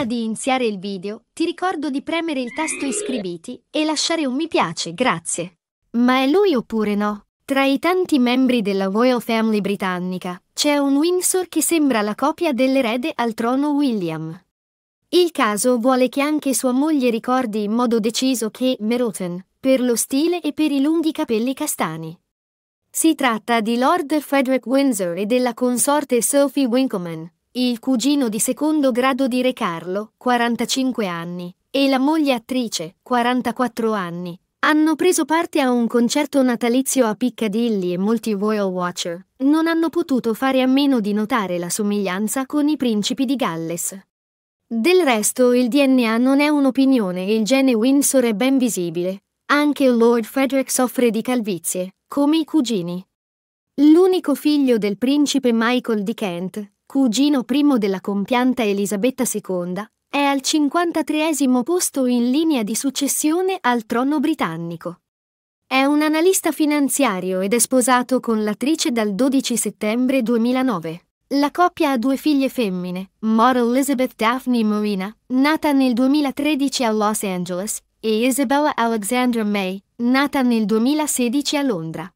Prima di iniziare il video, ti ricordo di premere il tasto iscriviti e lasciare un mi piace, grazie. Ma è lui oppure no? Tra i tanti membri della Royal Family britannica, c'è un Windsor che sembra la copia dell'erede al trono William. Il caso vuole che anche sua moglie ricordi in modo deciso che Meroten, per lo stile e per i lunghi capelli castani. Si tratta di Lord Frederick Windsor e della consorte Sophie Winkleman, il cugino di secondo grado di Re Carlo, 45 anni, e la moglie attrice, 44 anni, hanno preso parte a un concerto natalizio a Piccadilly e molti Royal Watcher non hanno potuto fare a meno di notare la somiglianza con i principi di Galles. Del resto il DNA non è un'opinione e il gene Windsor è ben visibile. Anche Lord Frederick soffre di calvizie, come i cugini. L'unico figlio del principe Michael di Kent, cugino primo della compianta Elisabetta II, è al 53 posto in linea di successione al trono britannico. È un analista finanziario ed è sposato con l'attrice dal 12 settembre 2009. La coppia ha due figlie femmine, Mora Elizabeth Daphne Marina, nata nel 2013 a Los Angeles, e Isabella Alexandra May, nata nel 2016 a Londra.